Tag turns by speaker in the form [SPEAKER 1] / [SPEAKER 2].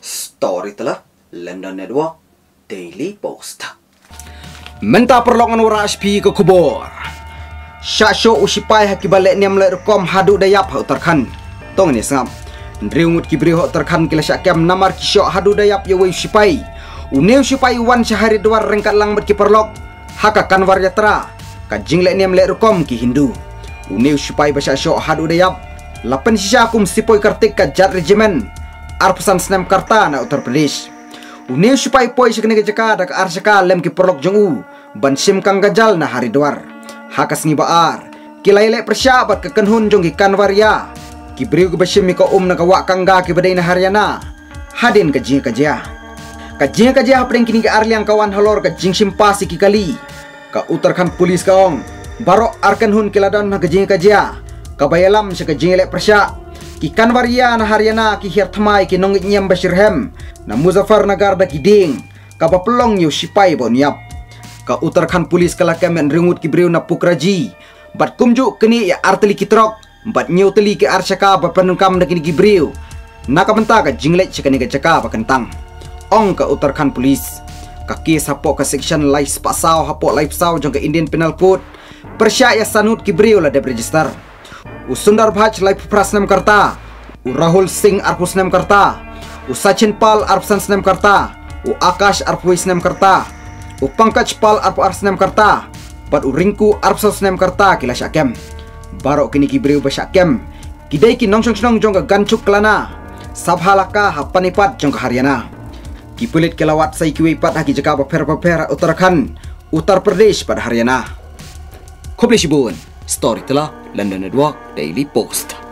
[SPEAKER 1] Story telah London Network Daily Post.
[SPEAKER 2] Menta perlongan ura HP ke kubur. Syasyo usipai haki balik niam le rekom hadu dayap ha utarkan. Tong ni sangam. Ndriungut ki beri ha utarkan kila syakem namar kisyo hadu dayap ya wei usipai. Une usipai wan syahari duar rengkat lang ki perlok. Haka kanwar yatra. Ka jing le niam le rekom ki Hindu. Une usipai basya syo hadu dayap. Lapan sisa akum sipoi kartik ka jat regimen. Arpusan senam karta na Uttar Pradesh. Une supai poi sekene jaka dak arsaka lem ki perlok jongu ban sim kang gajal na hari duar. Hakas ngi baar. Kilaile persyabat ke kenhun jong ki kanwaria. Ki briu ke besim ko um na kawak kangga ki badai na haryana. Hadin ke jing kajia. Jing kajia hapring kini ke arliang kawan halor ke jing simpasi ki kali. Ka utarkan polis kaong. Baro arkan hun kiladon na ke kajia. Ka bayalam se ke jing le persyak ki kanwaria na haryana ki hiar thamai ki nongit nyam basirhem na muzaffar nagar da kiding ka pelong yu sipai bon yap ka uttarakhand pulis kala kemen ringut ki breu na pukraji bat kumju kini ya arteli kitrok bat nyu teli ki arshaka ba penungkam da kini ki breu na ka benta ka jinglet ka chaka ba kentang. Ong ka uttarakhand pulis ka kes hapo ka section life pasau hapo life sau jong ka indian penal code persya ya sanut ki breu la de register. Usundar Bhaj Life Prasnam Karta U Rahul Singh Arpusnam Karta U Sachin Pal Arpsansnam Karta U Akash Arpuisnam Karta U Pankaj Pal Arpu Arsnam Karta Bat U Rinku Arpsasnam Karta Kila Syakem Barok kini kibriu basyakem Kidai ki nongsong snong jong gancuk kelana Sabhalaka hapanipat jong Haryana. Kipulit kelawat sai kiwi pat haki jaka paper paper Uttar Pradesh pada Haryana. Bun Story telah London Network Daily Post